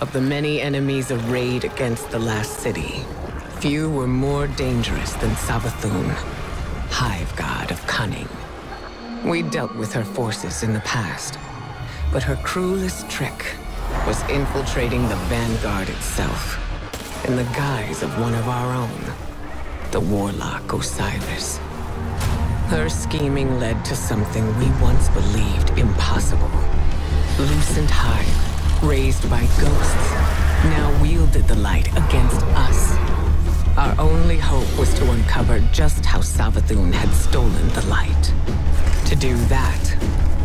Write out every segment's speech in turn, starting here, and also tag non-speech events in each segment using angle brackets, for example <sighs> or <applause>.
Of the many enemies arrayed against the last city, few were more dangerous than Savathun, hive god of cunning. We dealt with her forces in the past, but her cruelest trick was infiltrating the Vanguard itself, in the guise of one of our own, the Warlock Osiris. Her scheming led to something we once believed impossible. Lucent Hive, raised by ghosts, now wielded the light against us. Our only hope was to uncover just how Savathun had stolen the light. To do that,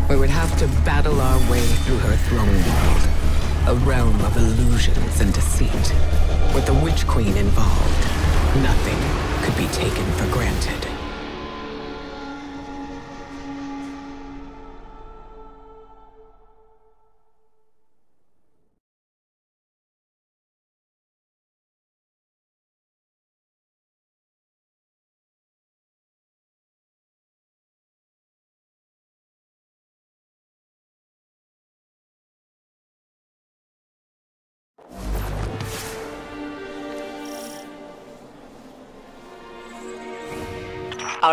we would have to battle our way through her throne world. A realm of illusions and deceit. With the Witch Queen involved, nothing could be taken for granted.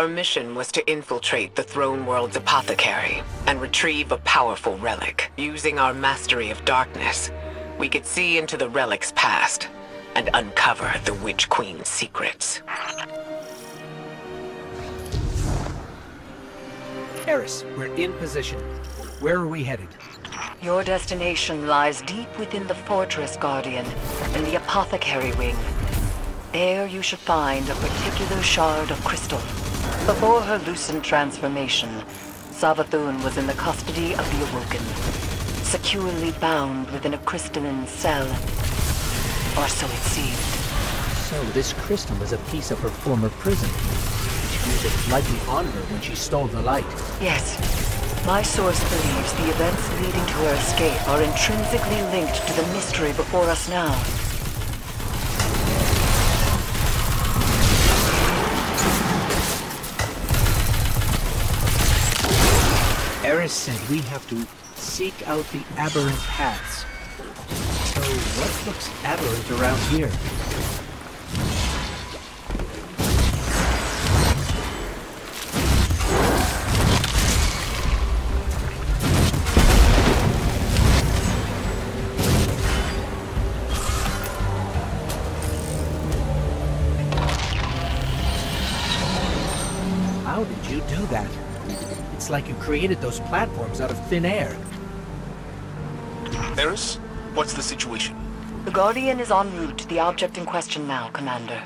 Our mission was to infiltrate the Throne World's apothecary and retrieve a powerful relic. Using our mastery of darkness, we could see into the relic's past and uncover the Witch Queen's secrets. Eris, we're in position. Where are we headed? Your destination lies deep within the Fortress Guardian, in the Apothecary Wing. There you should find a particular shard of crystal. Before her lucent transformation, Savathun was in the custody of the Awoken, securely bound within a crystalline cell. Or so it seemed. So this crystal is a piece of her former prison. She used it likely on her when she stole the light. Yes. My source believes the events leading to her escape are intrinsically linked to the mystery before us now. Eris said we have to seek out the aberrant paths. So what looks aberrant around here? Created those platforms out of thin air. Eris, what's the situation? The Guardian is en route to the object in question now, Commander.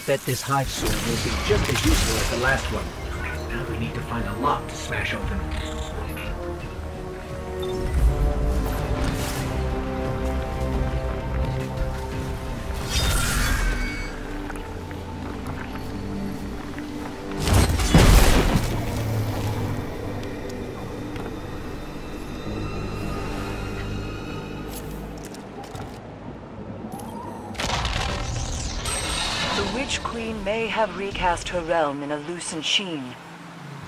I bet this hive sword will be just as useful as the last one. Now we need to find a lock to smash open. Have recast her realm in a lucent sheen,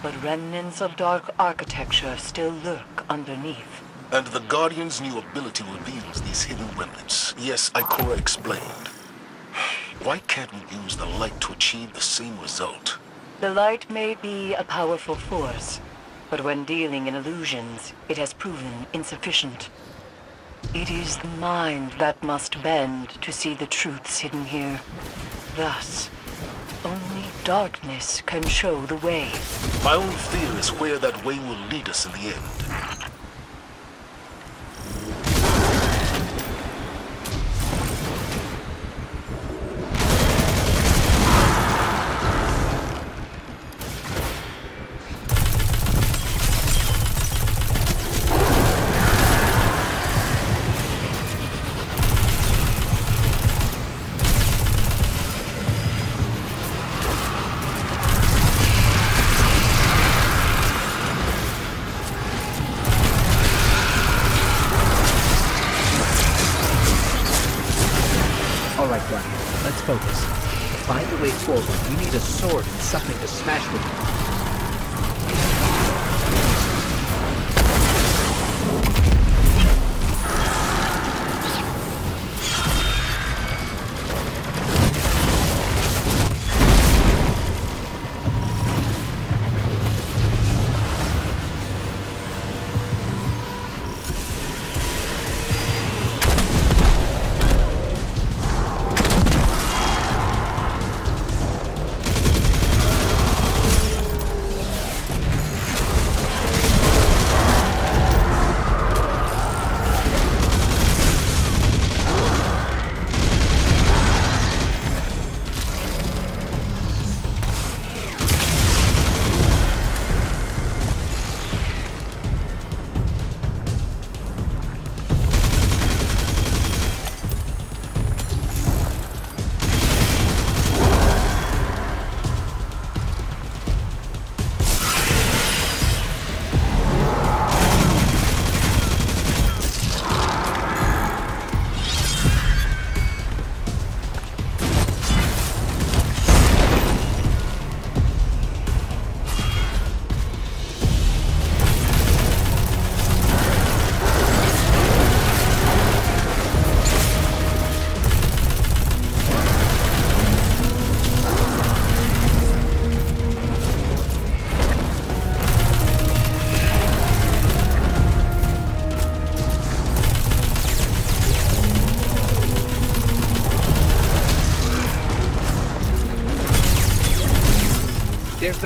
but remnants of dark architecture still lurk underneath. And the Guardian's new ability reveals these hidden remnants. Yes, Ikora explained. <sighs> Why can't we use the light to achieve the same result? The light may be a powerful force, but when dealing in illusions, it has proven insufficient. It is the mind that must bend to see the truths hidden here. Thus, darkness can show the way. My own fear is where that way will lead us in the end.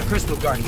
Crystal Guardian.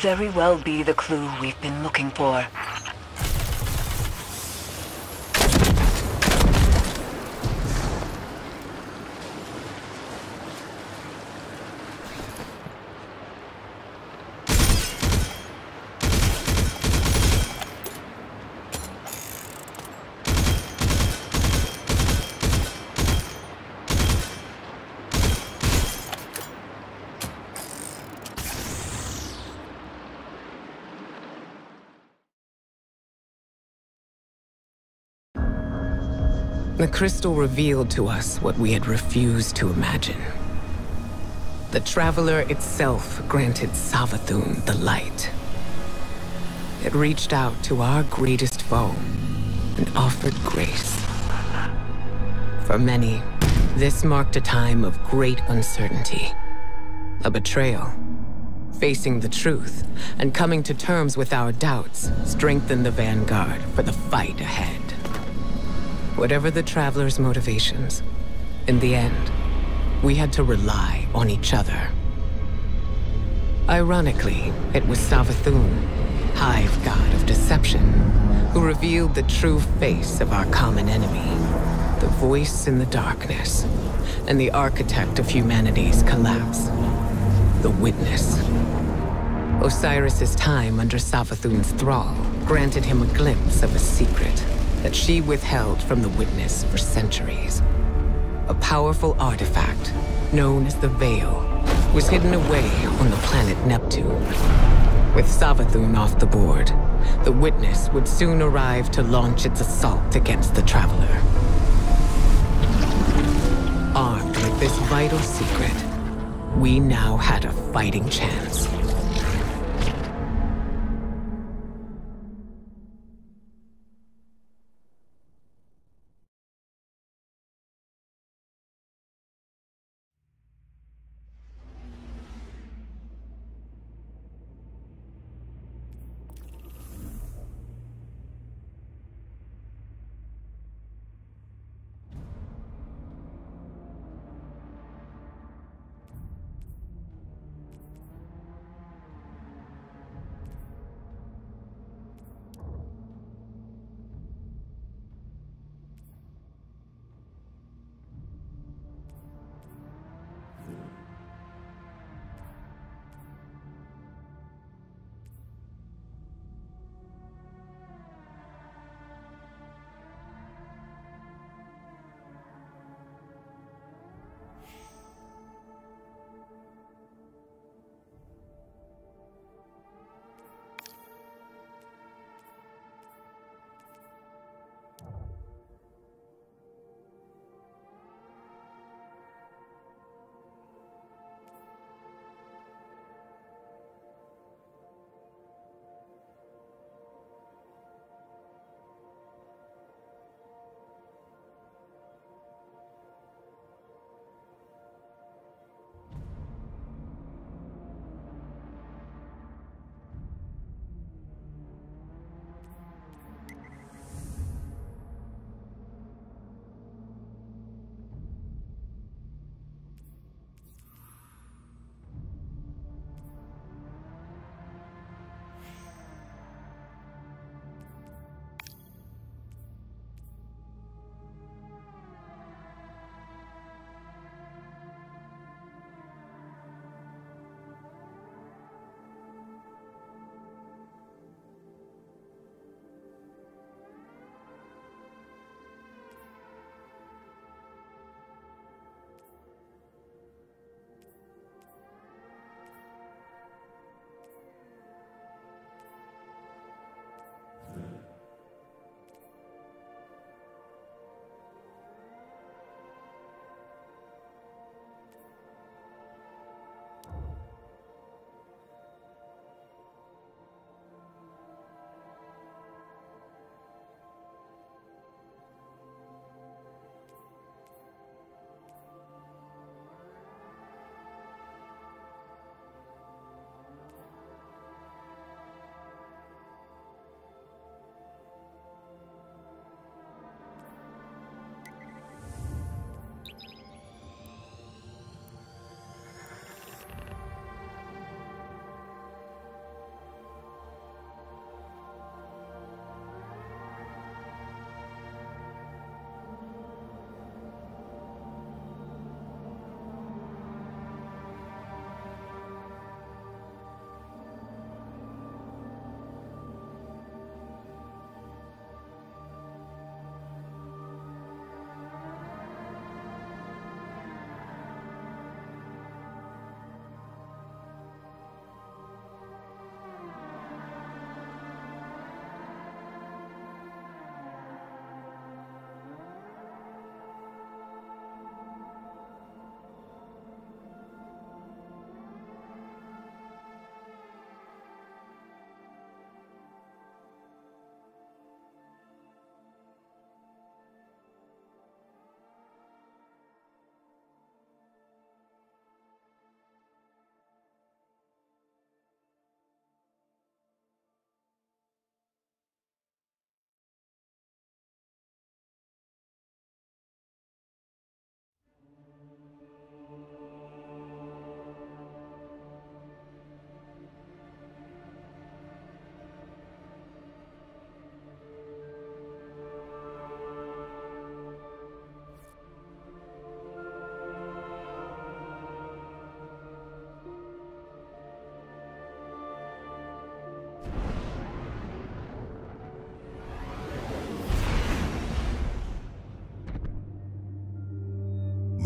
Very well be the clue we've been looking for. Crystal revealed to us what we had refused to imagine. The Traveler itself granted Savathun the light. It reached out to our greatest foe and offered grace. For many, this marked a time of great uncertainty. A betrayal. Facing the truth and coming to terms with our doubts strengthened the Vanguard for the fight ahead. Whatever the Traveler's motivations, in the end, we had to rely on each other. Ironically, it was Savathun, Hive God of Deception, who revealed the true face of our common enemy. The voice in the darkness, and the architect of humanity's collapse. The Witness. Osiris's time under Savathun's thrall granted him a glimpse of a secret that she withheld from the Witness for centuries. A powerful artifact, known as the Veil, was hidden away on the planet Neptune. With Savathun off the board, the Witness would soon arrive to launch its assault against the Traveler. Armed with this vital secret, we now had a fighting chance.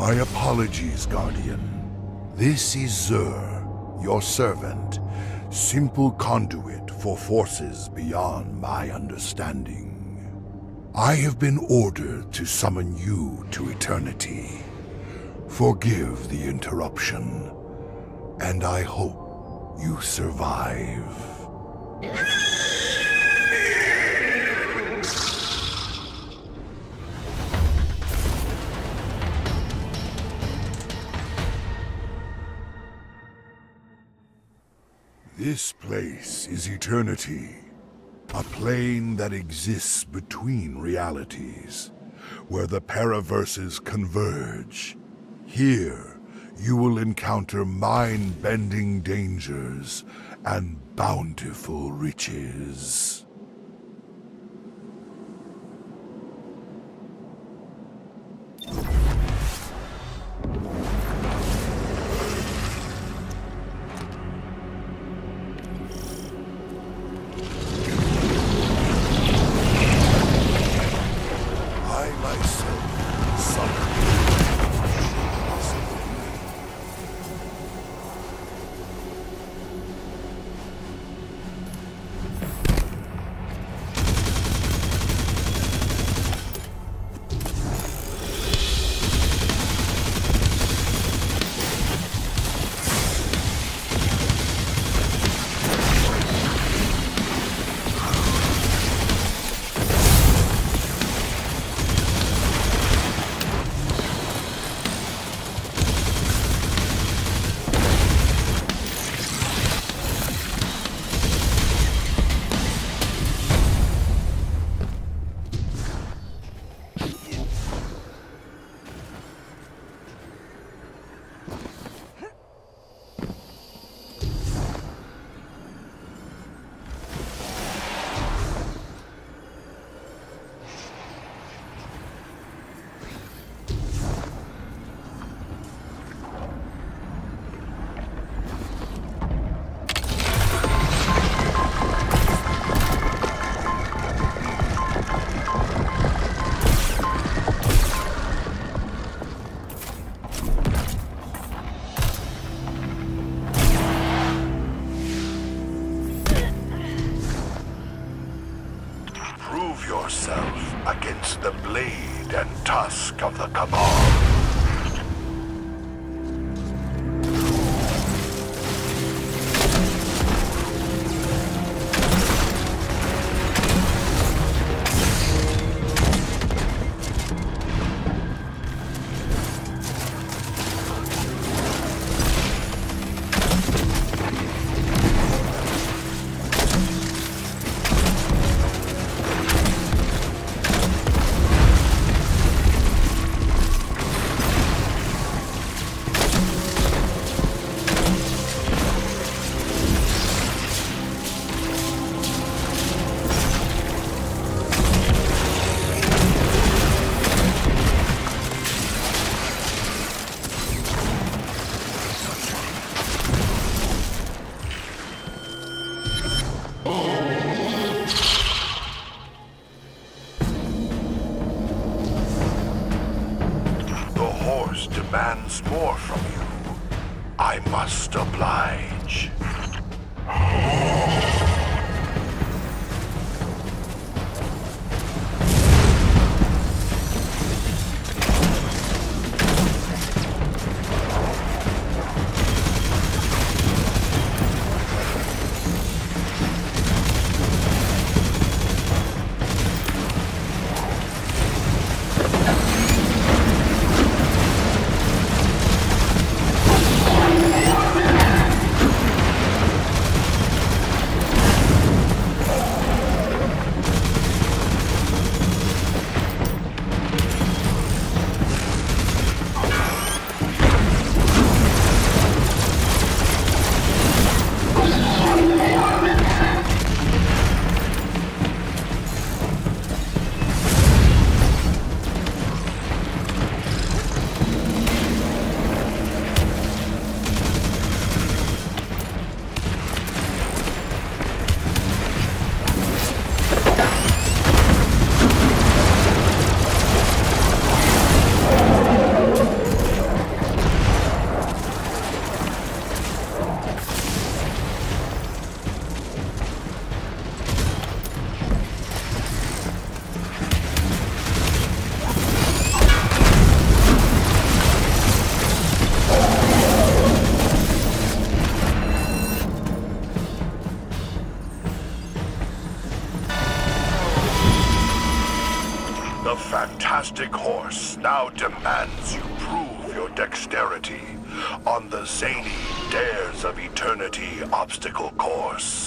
My apologies, Guardian. This is Xur, your servant, simple conduit for forces beyond my understanding. I have been ordered to summon you to eternity. Forgive the interruption, and I hope you survive. This place is eternity. A plane that exists between realities, where the paraverses converge. Here, you will encounter mind-bending dangers and bountiful riches. Now demands you prove your dexterity on the zany Dares of Eternity obstacle course.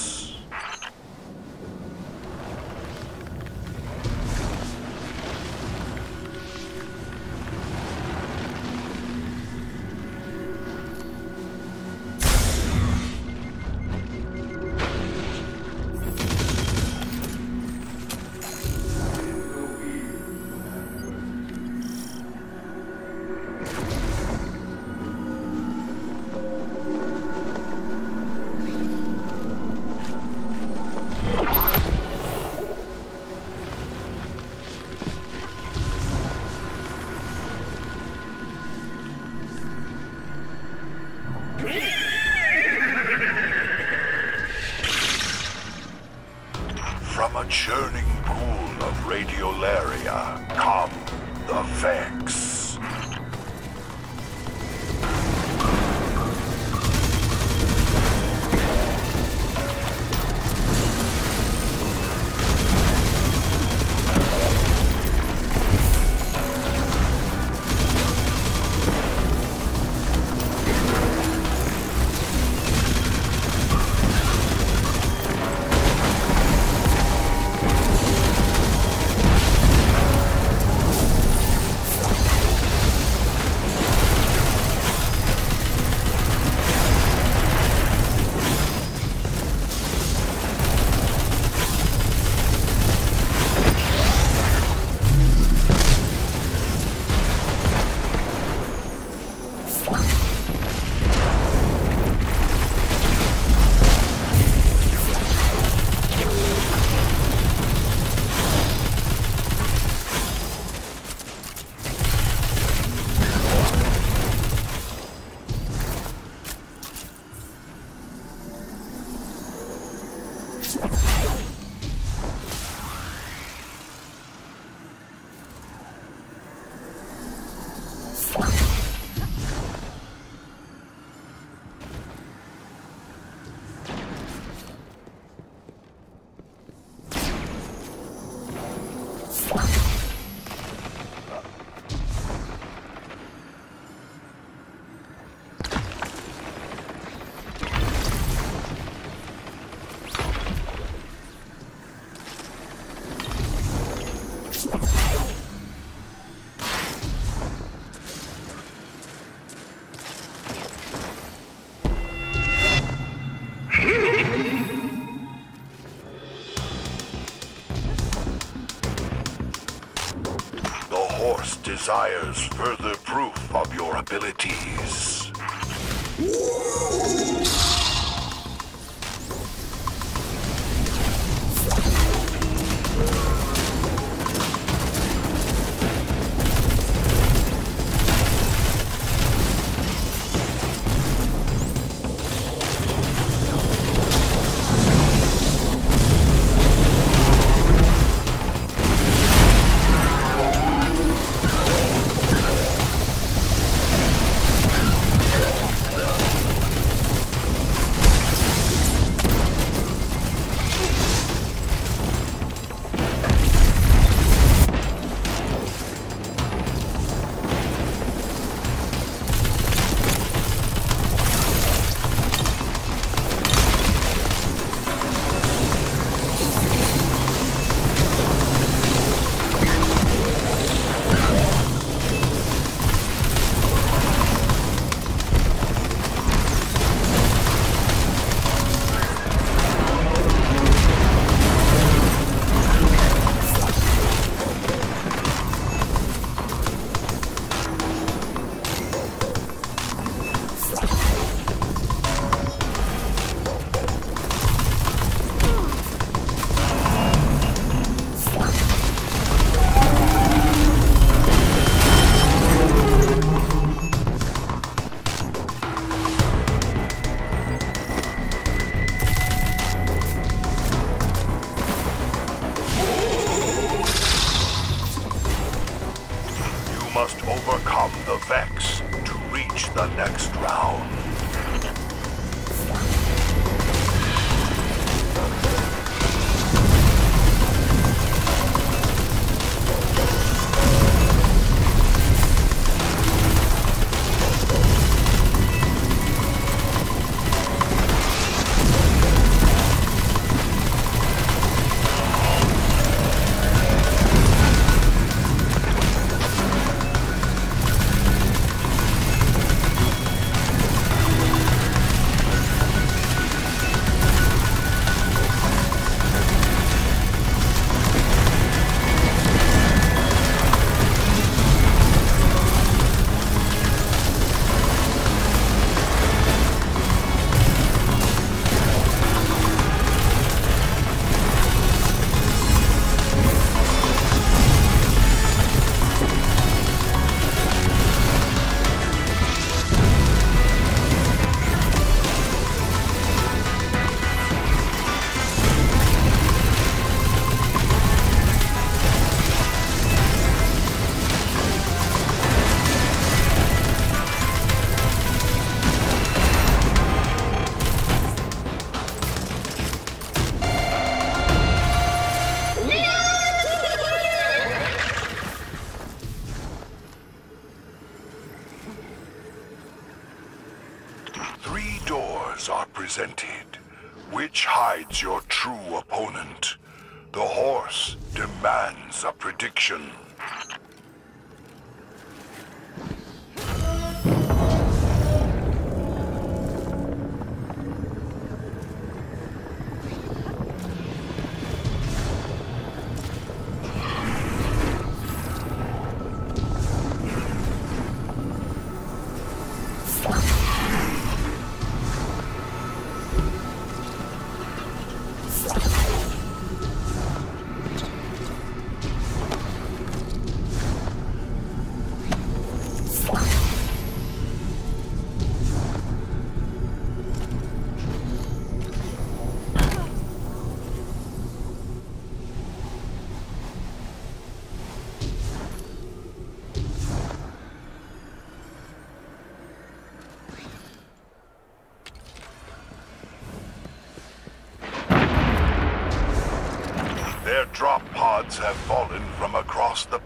Your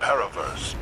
Paraverse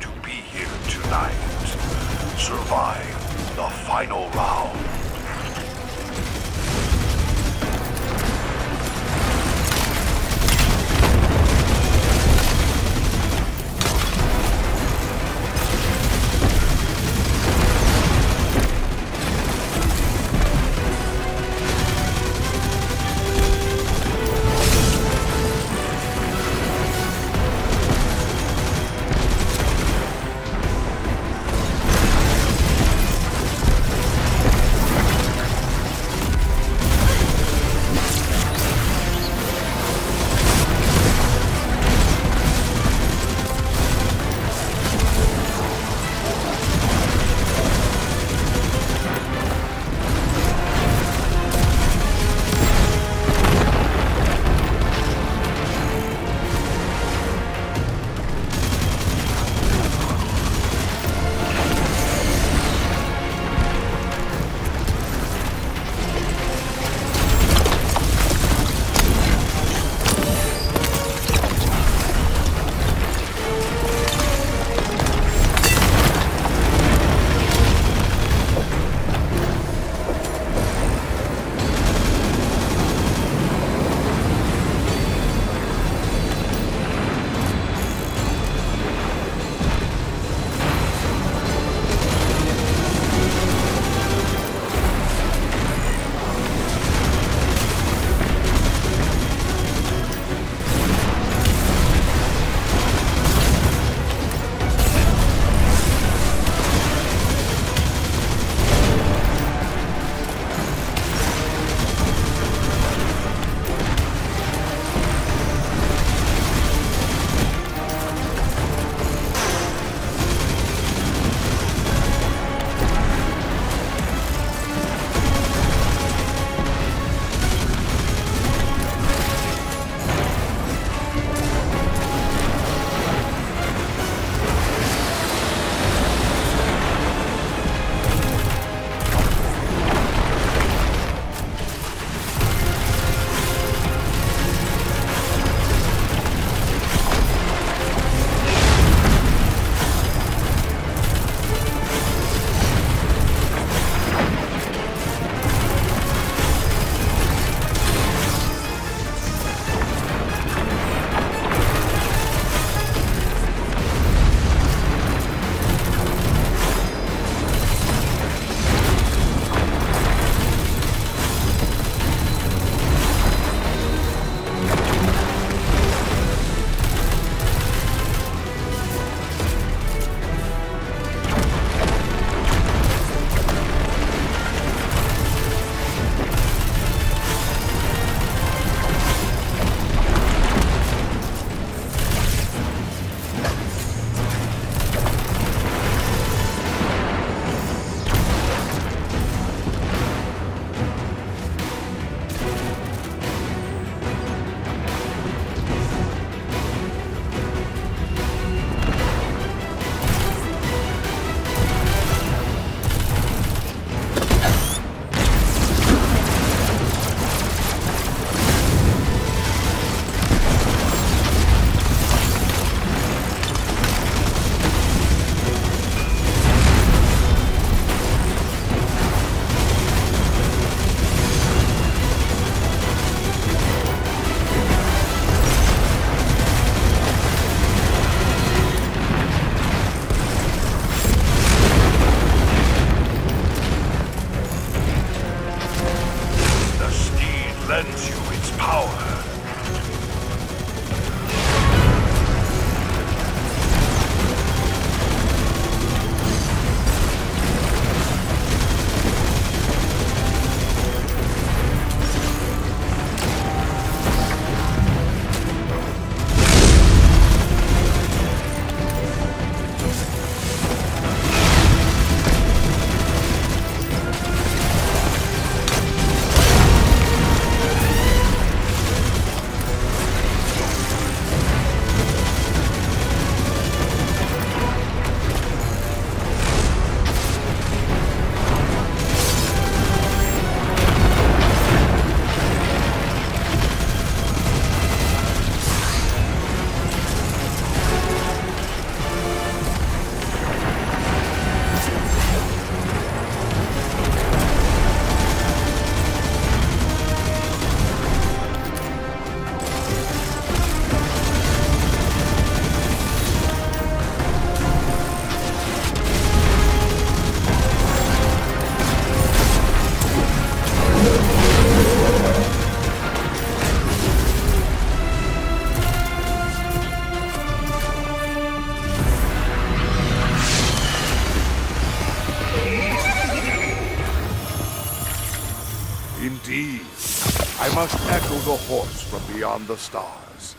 the horse from beyond the stars.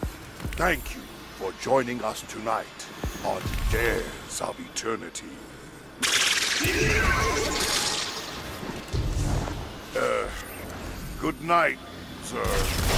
Thank you for joining us tonight on Dares of Eternity. Uh, good night, sir.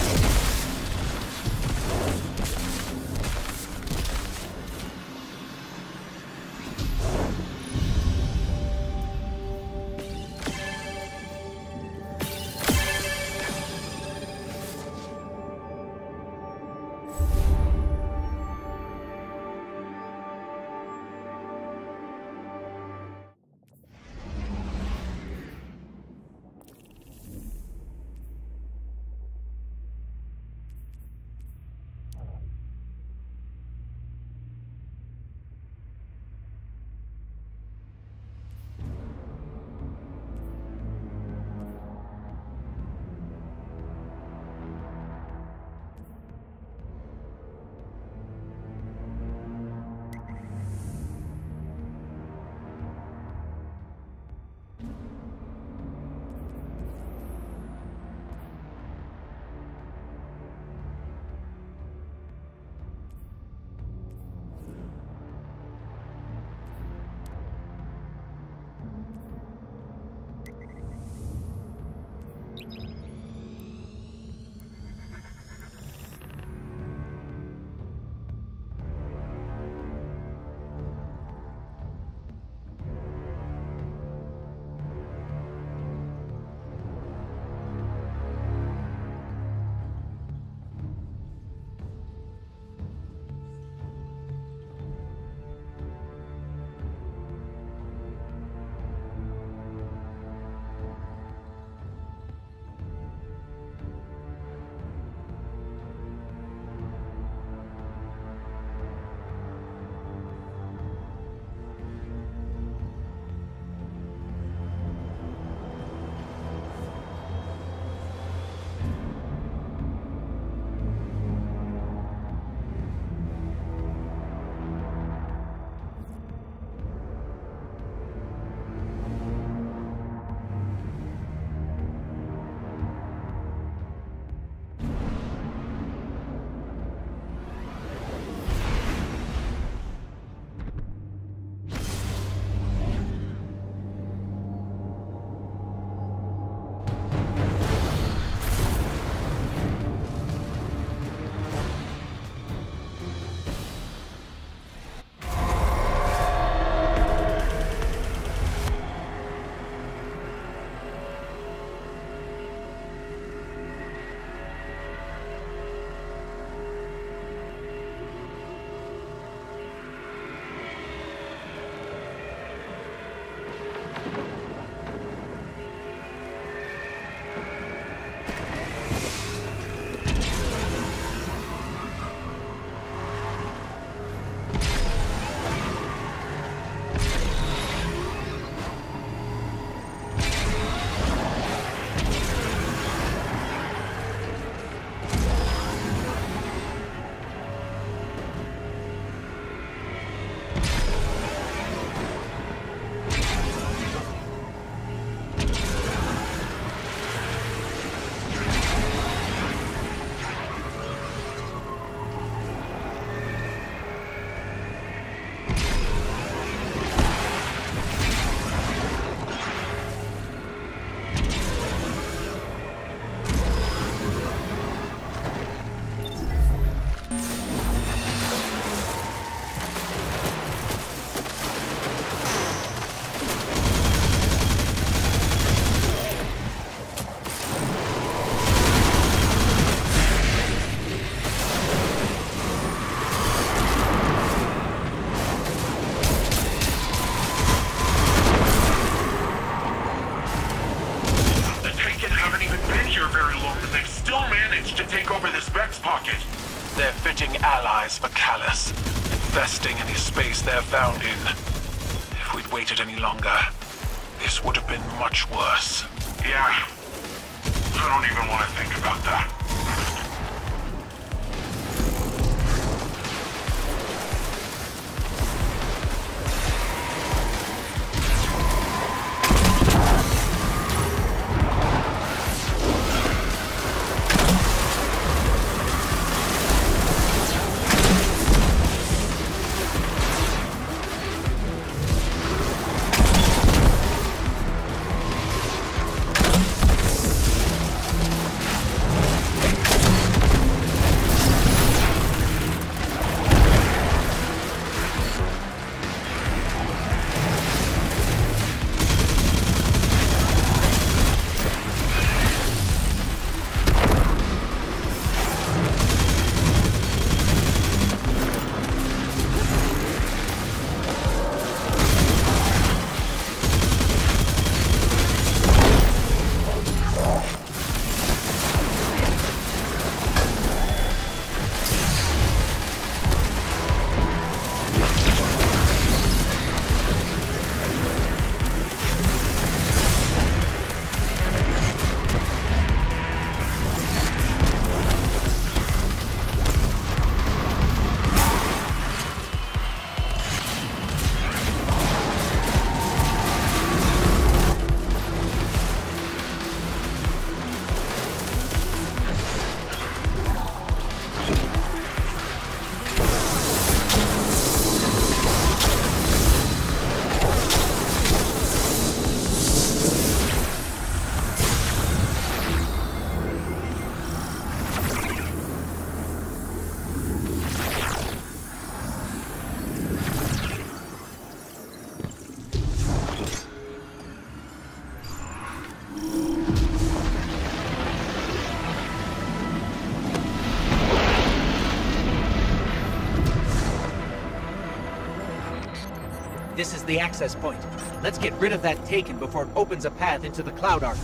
This is the access point. Let's get rid of that Taken before it opens a path into the Cloud Ark.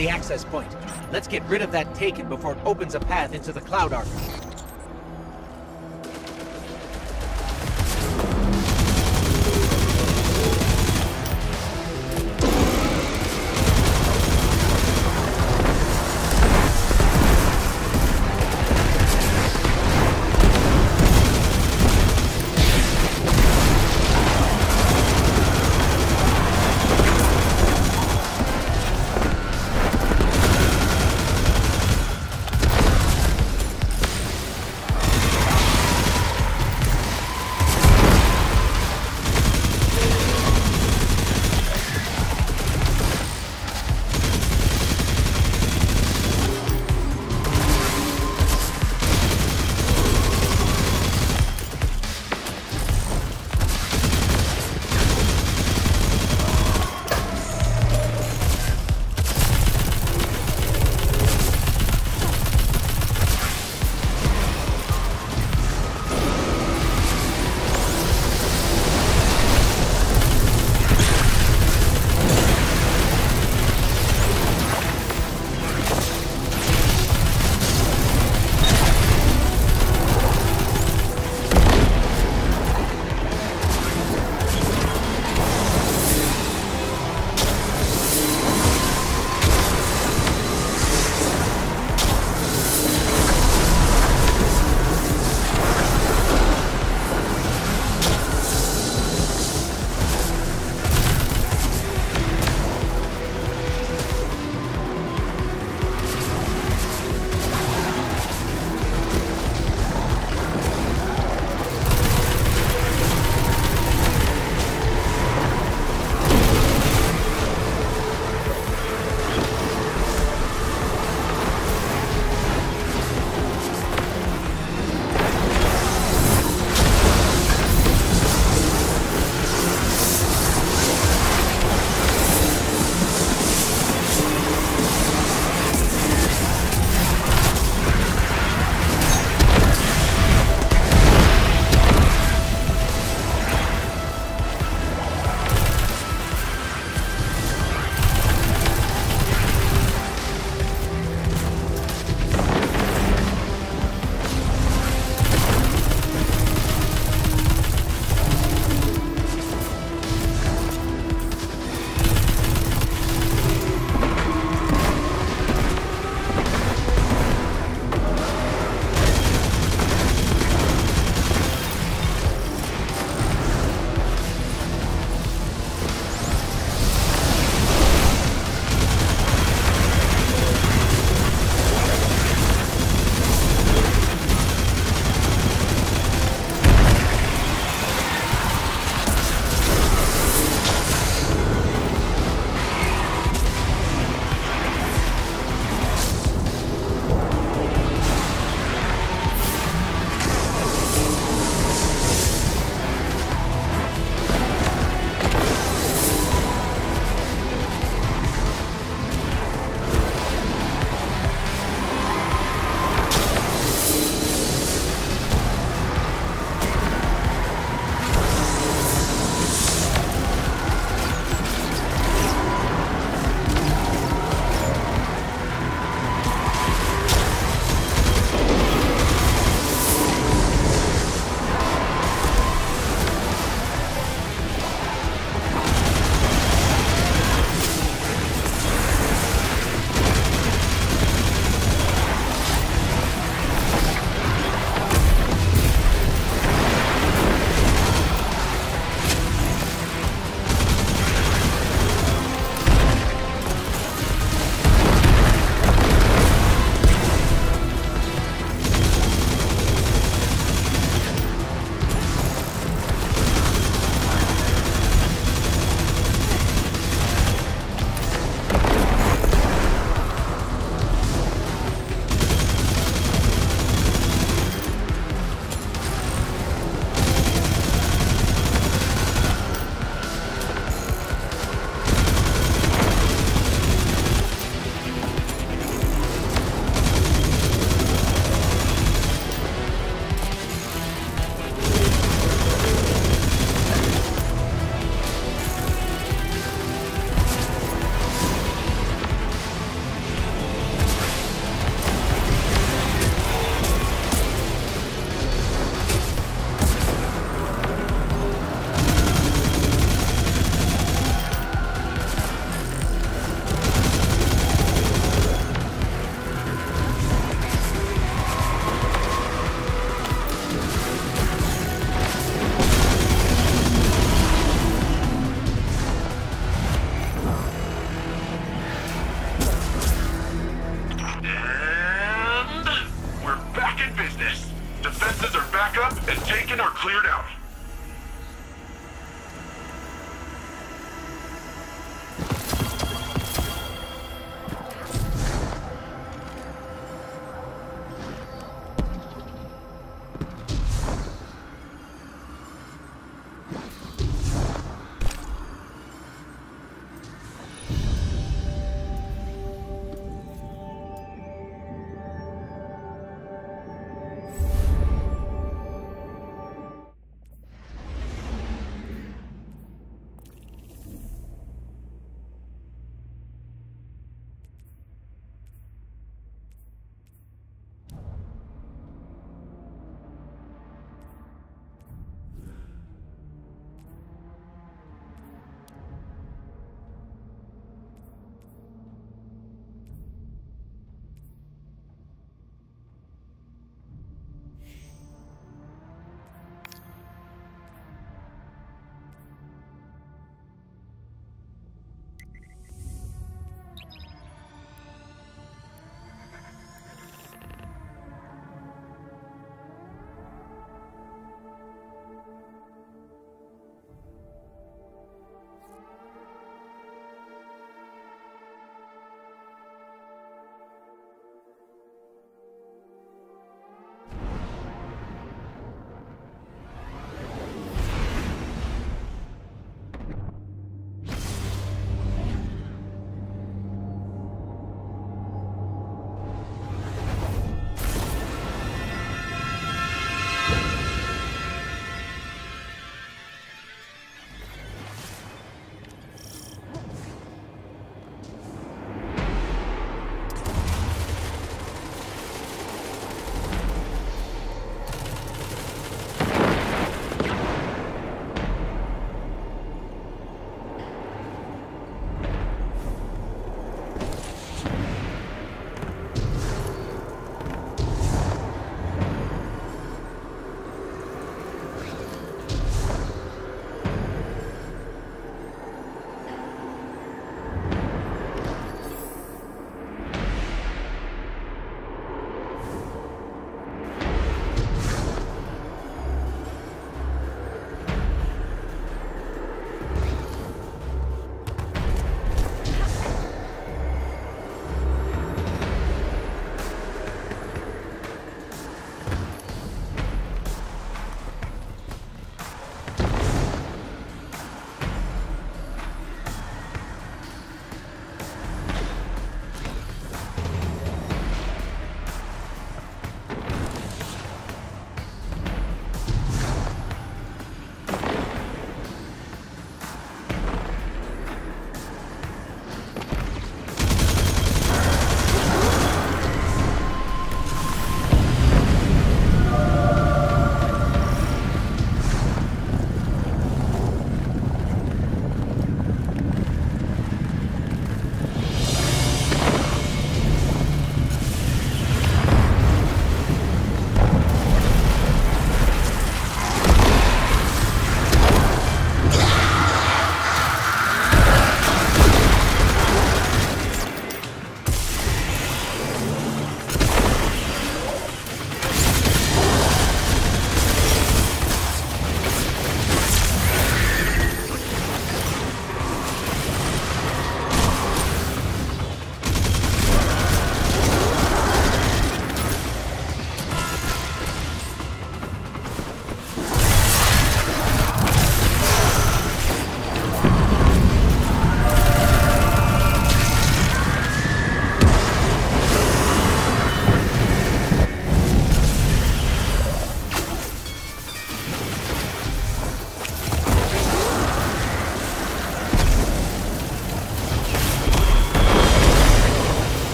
The access point. Let's get rid of that Taken before it opens a path into the Cloud Ark.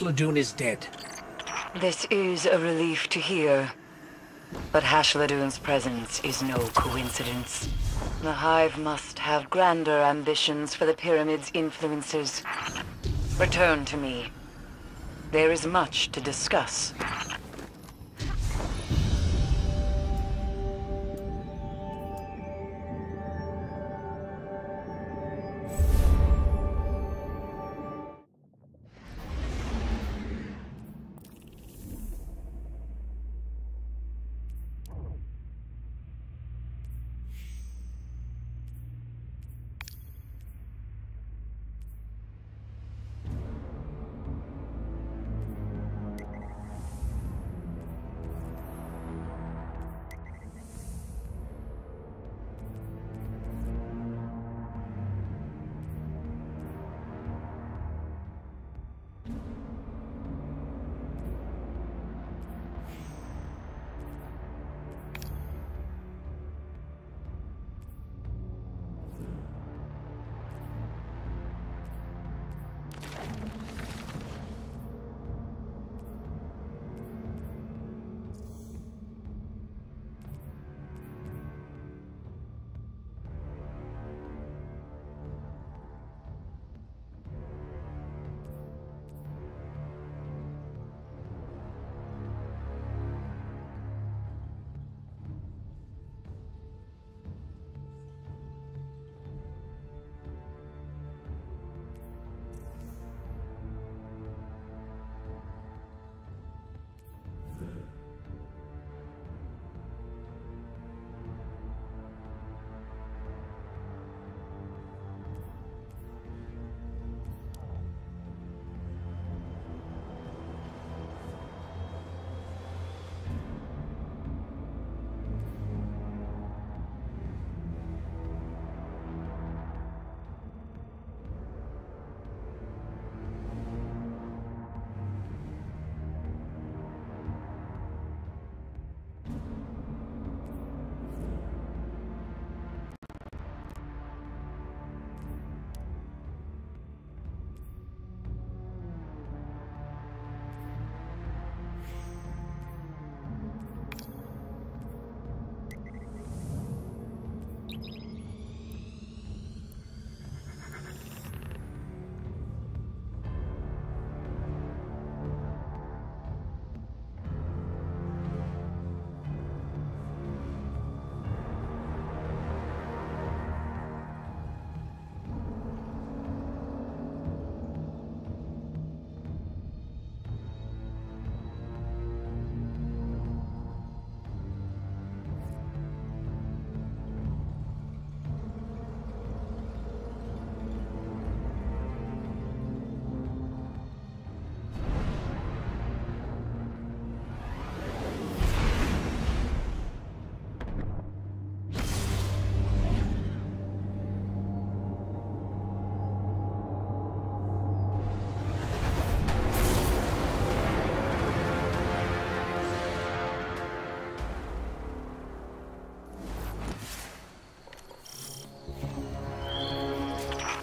Hashladun is dead. This is a relief to hear. But Hashladun's presence is no coincidence. The Hive must have grander ambitions for the Pyramid's influences. Return to me. There is much to discuss.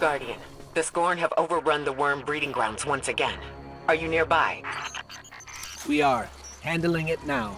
Guardian. The Scorn have overrun the worm breeding grounds once again. Are you nearby? We are. Handling it now.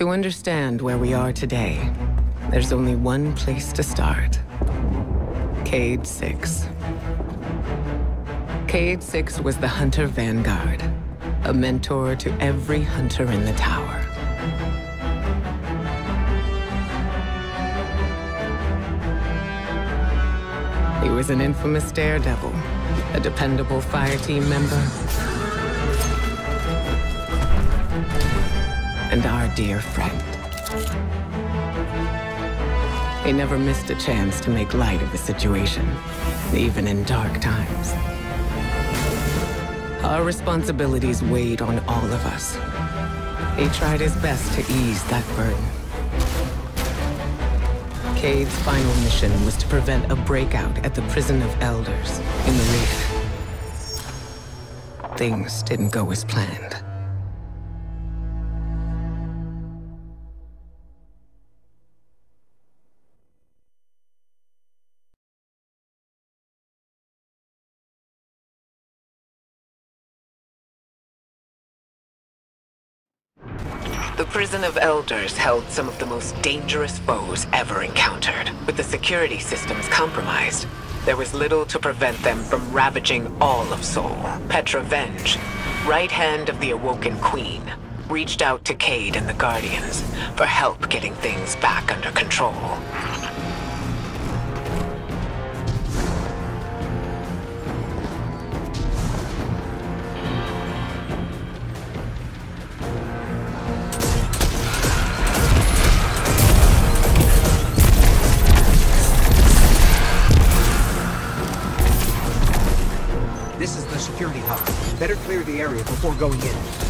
To understand where we are today, there's only one place to start. Cayde 6. Cayde 6 was the Hunter Vanguard, a mentor to every hunter in the tower. He was an infamous daredevil, a dependable fire team member, and our dear friend. He never missed a chance to make light of the situation, even in dark times. Our responsibilities weighed on all of us. He tried his best to ease that burden. Cayde's final mission was to prevent a breakout at the Prison of Elders in the Reef. Things didn't go as planned. Prison of Elders held some of the most dangerous foes ever encountered. With the security systems compromised, there was little to prevent them from ravaging all of Sol. Petra Venj, right hand of the Awoken Queen, reached out to Cayde and the Guardians for help getting things back under control. Area before going in.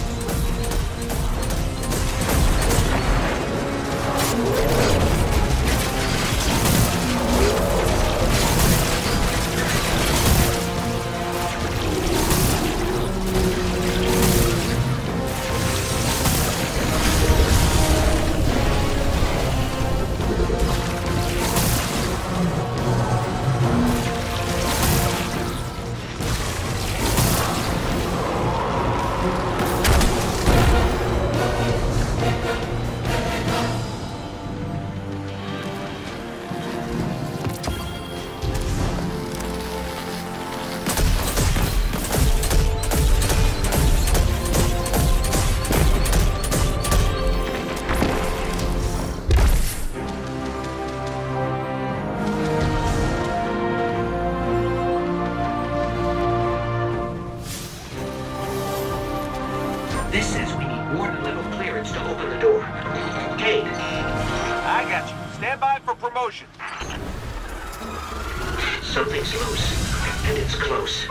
This says we need warden level clearance to open the door. Cayde, I got you. Stand by for promotion. something's loose, and it's close.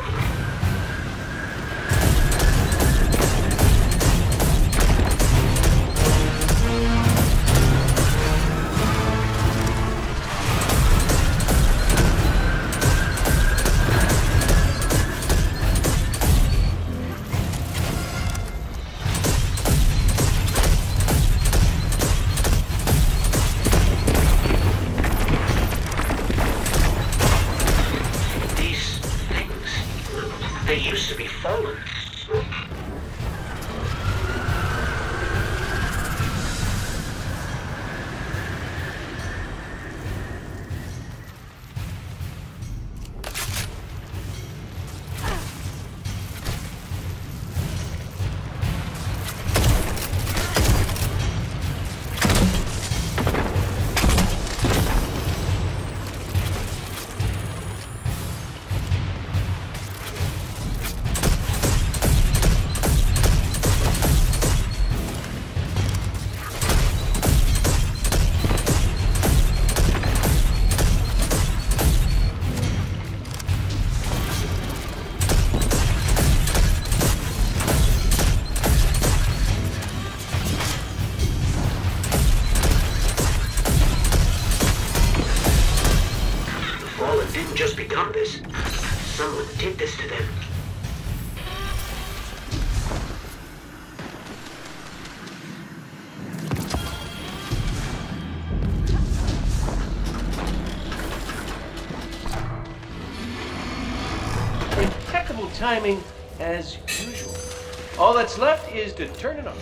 Timing, as usual. All that's left is to turn it on.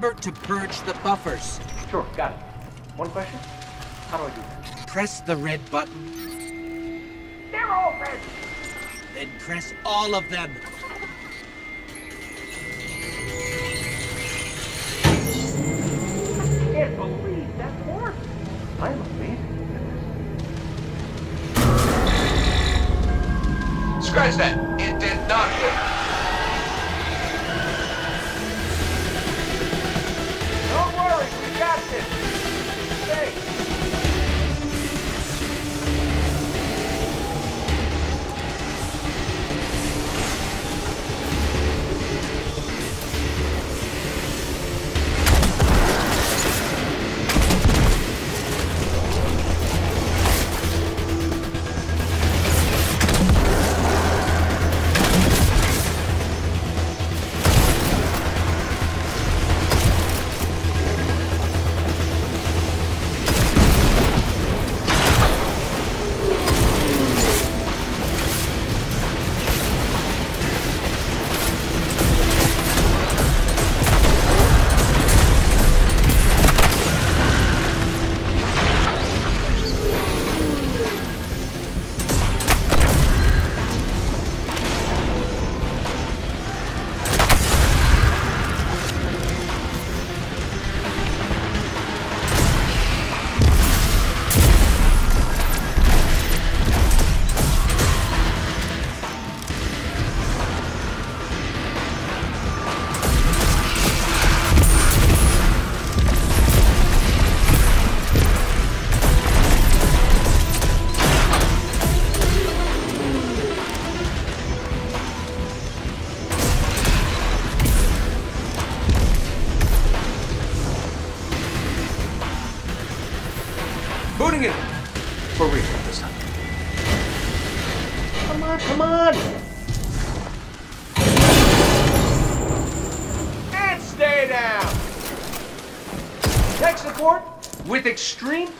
Remember to purge the buffers. sure, got it. One question? How do I do that? Press the red button. They're open! Then press all of them. I Can't believe that worked! I'm amazing Scratch that. It did not work.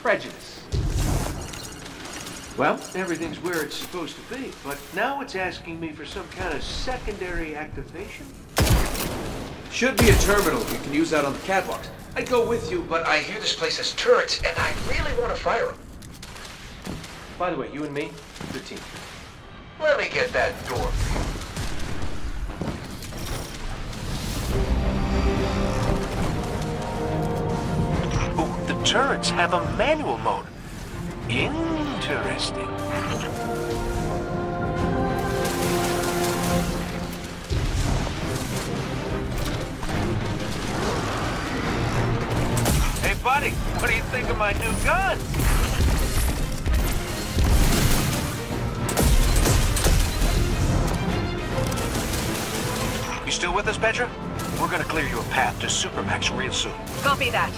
Prejudice. Well, everything's where it's supposed to be, but now it's asking me for some kind of secondary activation. Should be a terminal you can use out on the catwalks. I'd go with you, but I hear this place has turrets, and I really want to fire them. By the way, you and me, good team. Let me get that door. Have a manual mode. Interesting. Hey, buddy, what do you think of my new gun? You still with us, Petra? We're gonna clear you a path to Supermax real soon. Copy that.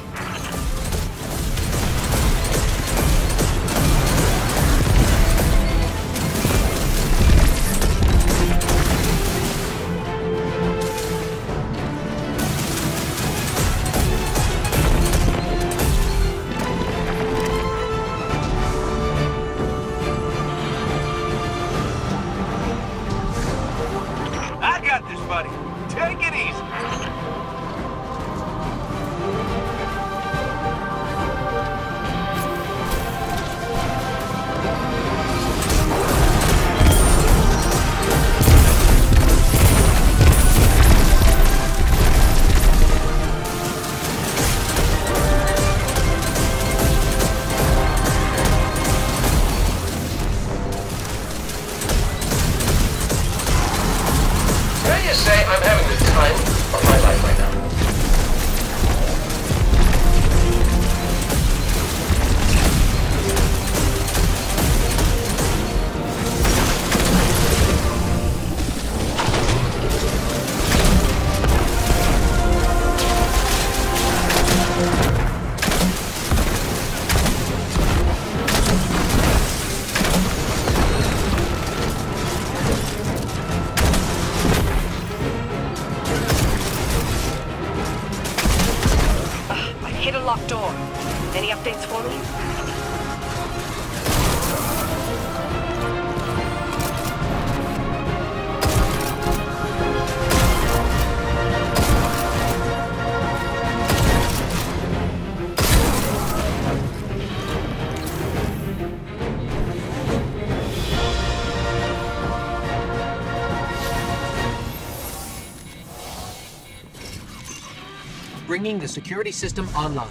Bringing the security system online.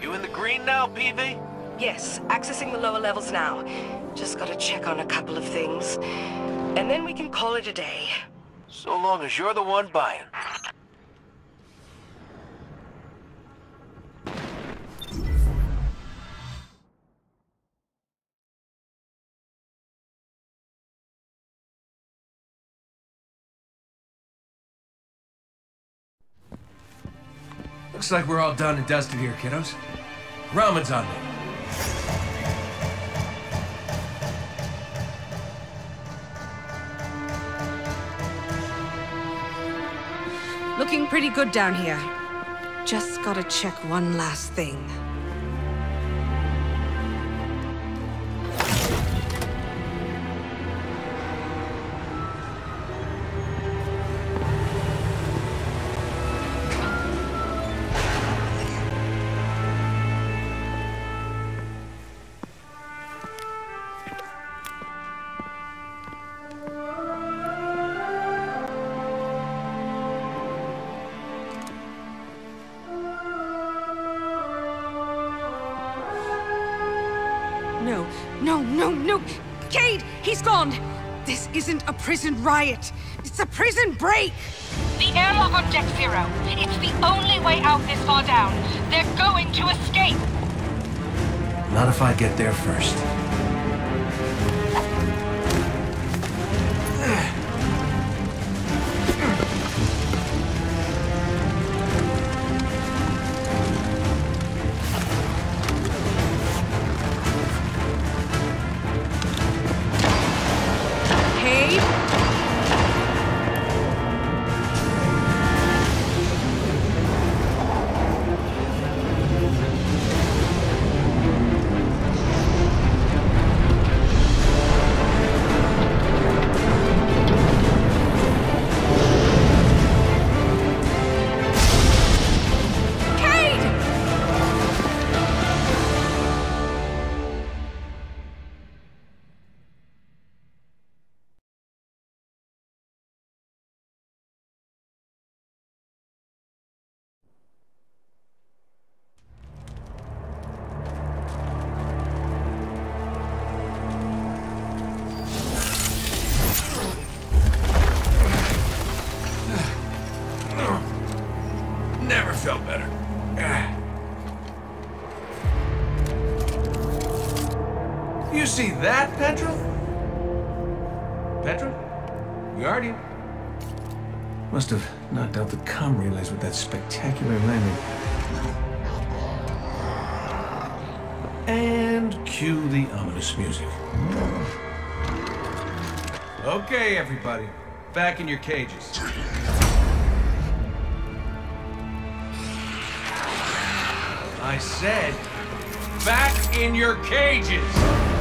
You in the green now, PV? Yes, accessing the lower levels now. Just gotta check on a couple of things. And then we can call it a day. So long as you're the one buying. Looks like we're all done and dusted here, kiddos. Ramen's on me. Looking pretty good down here. Just gotta check one last thing. Prison riot. It's a prison break! The airlock on Deck Zero. It's the only way out this far down. They're going to escape. Not if I get there first. Must have knocked out the comm relays with that spectacular landing. And cue the ominous music. Okay, everybody. Back in your cages. I said, back in your cages!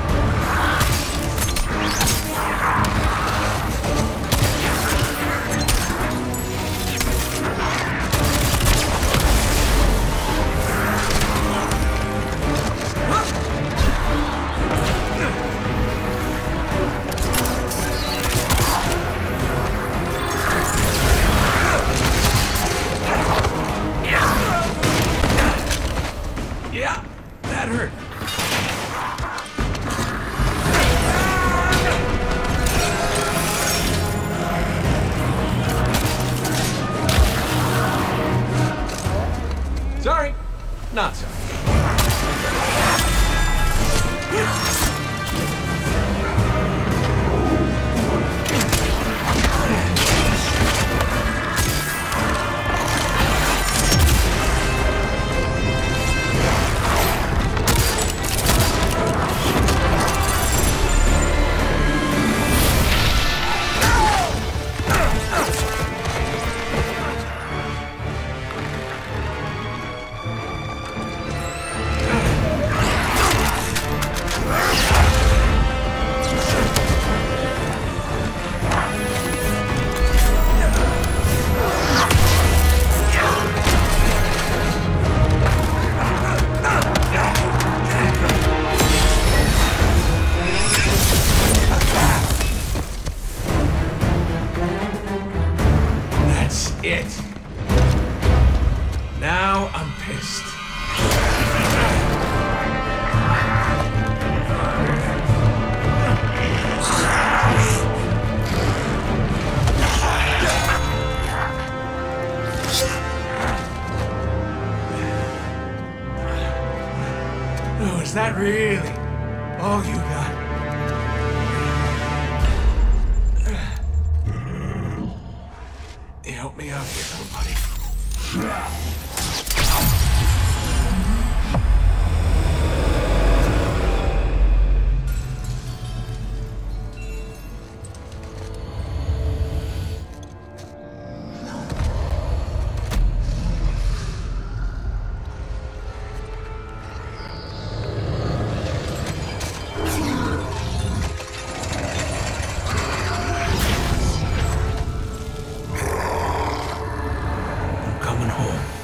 Home,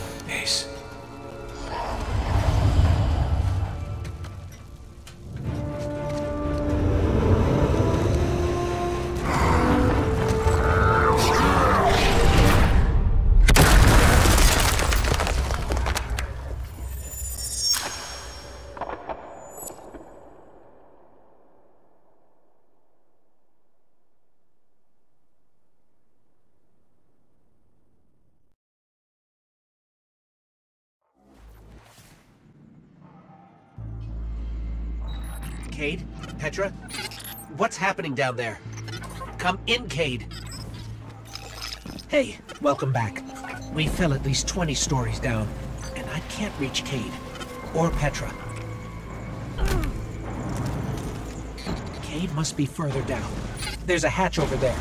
Petra? What's happening down there? Come in, Cayde. Hey, welcome back. We fell at least 20 stories down, and I can't reach Cayde. Or Petra. Cayde must be further down. There's a hatch over there.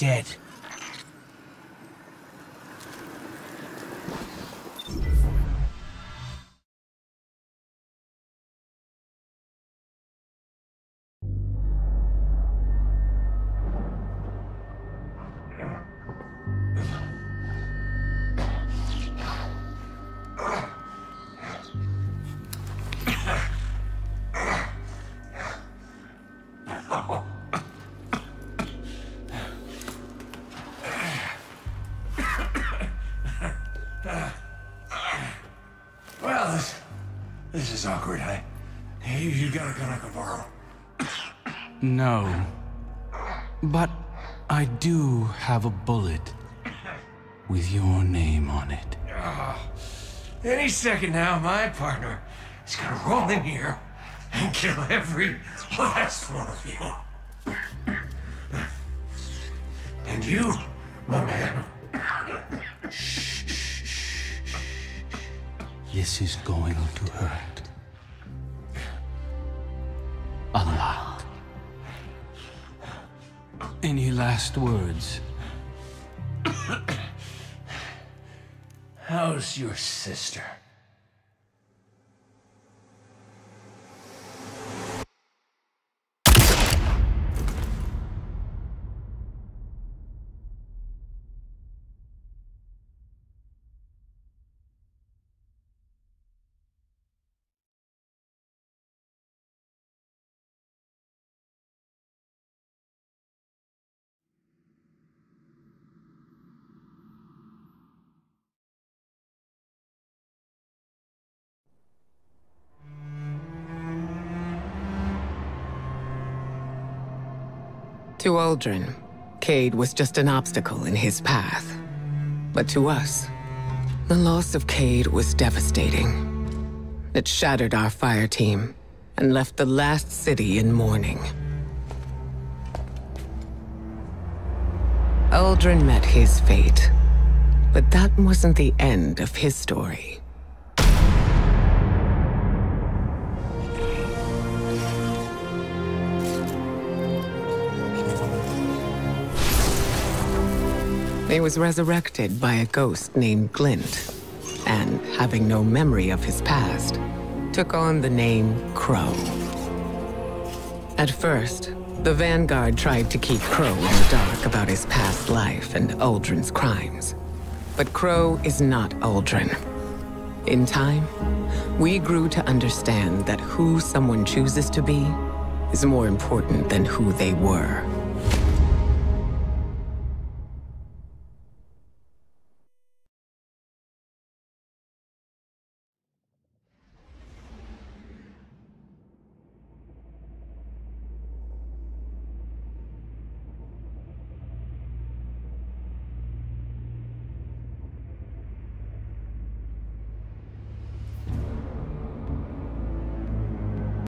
Dead. No. But I do have a bullet with your name on it. Oh, any second now, my partner is gonna roll in here and kill every last one of you. And you, my man. This is going to hurt. A lot. Any last words? <coughs> How's your sister? To Uldren, Cayde was just an obstacle in his path. But to us, the loss of Cayde was devastating. It shattered our fire team and left the last city in mourning. Uldren met his fate, but that wasn't the end of his story. He was resurrected by a ghost named Glint, and having no memory of his past, took on the name Crow. At first, the Vanguard tried to keep Crow in the dark about his past life and Uldren's crimes. But Crow is not Uldren. In time, we grew to understand that who someone chooses to be is more important than who they were.